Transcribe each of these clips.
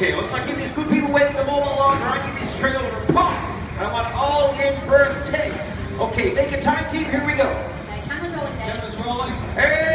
Okay, let's not keep these good people waiting a moment longer. I need this trailer a pump. I want all in first take. Okay, make a time team. Here we go. Okay, time rolling, Cameras rolling. Hey!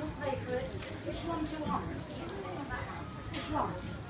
Which one do you want? Which one?